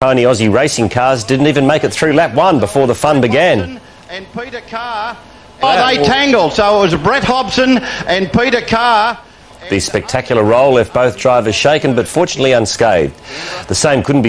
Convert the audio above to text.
Tony, Aussie racing cars didn't even make it through lap one before the fun began. And Peter Carr. Oh, they tangled. So it was Brett Hobson and Peter Carr. The spectacular roll left both drivers shaken but fortunately unscathed. The same couldn't be